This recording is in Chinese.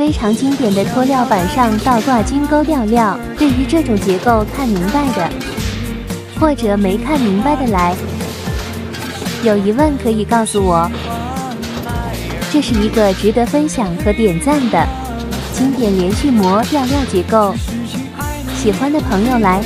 非常经典的脱料板上倒挂金钩吊料对于这种结构看明白的或者没看明白的来有疑问可以告诉我。这是一个值得分享和点赞的经典连续模吊料结构喜欢的朋友来